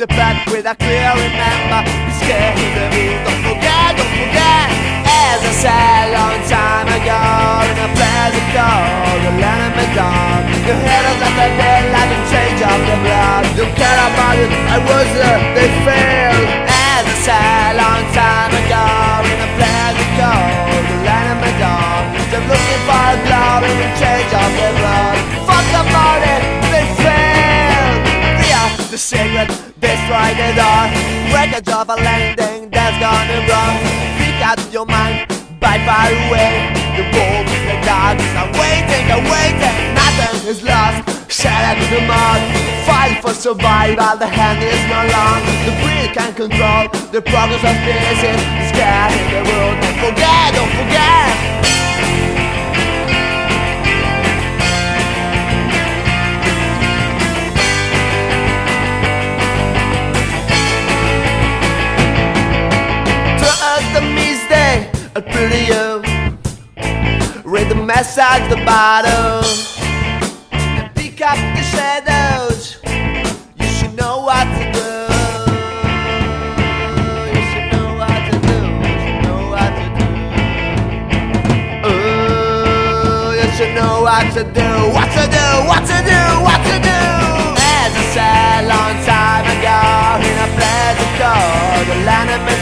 Did I clear remember? Be scared in the moon. Don't forget, don't forget. As I said a long time ago in a place called the land of Madon. You heard us like a dead like a change of the blood. Don't care about it. I was there. Secret. Destroy the door. Wreckage of a landing that's gone wrong. Pick out your mind. Bye far away. The wolves, the dogs are waiting, are waiting. Nothing is lost. Shattered in the mud. Fight for survival. The hand is no long. The breed can control the progress of species. Scared in the world. Don't forget, don't forget. Pretty you. Read the message, the bottle, and pick up the shadows. You should know what to do. You should know what to do. You should know what to do. You should know what to do. What to do? What to do? What to do? As I said long time ago in a place called the land of